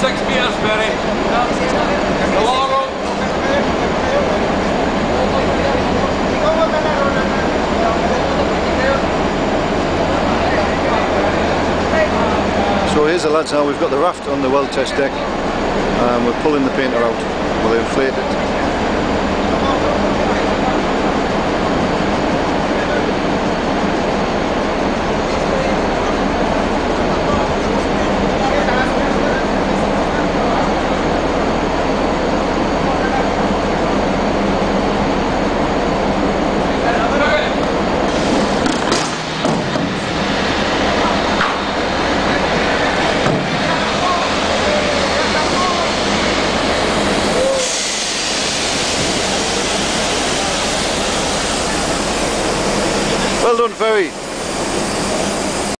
six metres, Barry. So here's the lads now, we've got the raft on the well test deck and we're pulling the painter out. We'll inflate it London Ferry.